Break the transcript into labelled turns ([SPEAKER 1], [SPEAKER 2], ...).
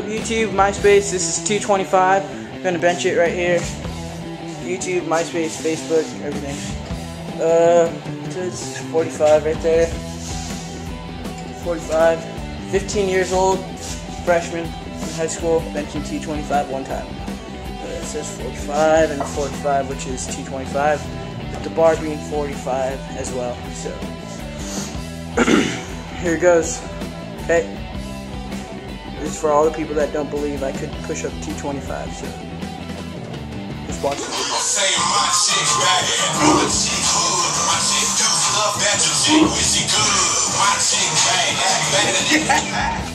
[SPEAKER 1] YouTube, MySpace, this is 225. I'm gonna bench it right here. YouTube, MySpace, Facebook, everything. Uh, it says 45 right there. 45. 15 years old, freshman in high school, benching 225 one time. Uh, it says 45 and 45, which is 225, with the bar being 45 as well. So, here goes. Okay. This is for all the people that don't believe I could push up 225. So. Just watch